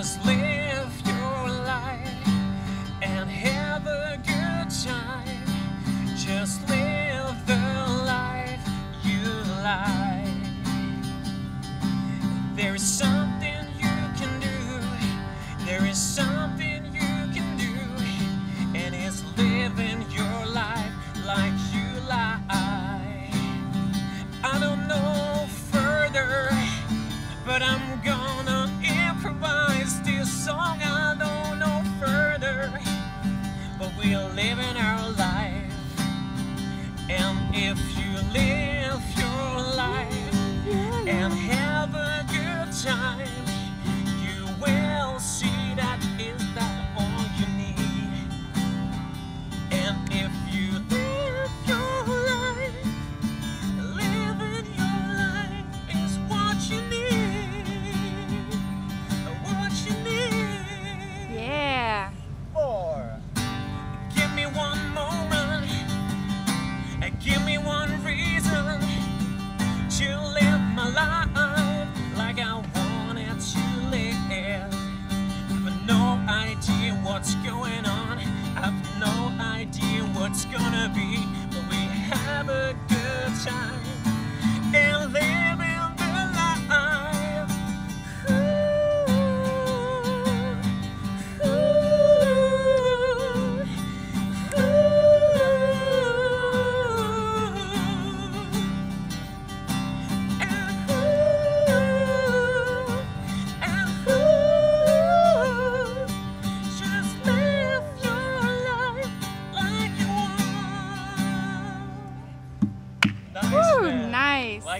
Just live your life and have a good time. Just live the life you like. There is something you can do. There is something you can do. And it's living your life like you like. I don't know further, but I'm if you live. I've no idea what's gonna be, but we have a good time Nice, Woo, nice. Like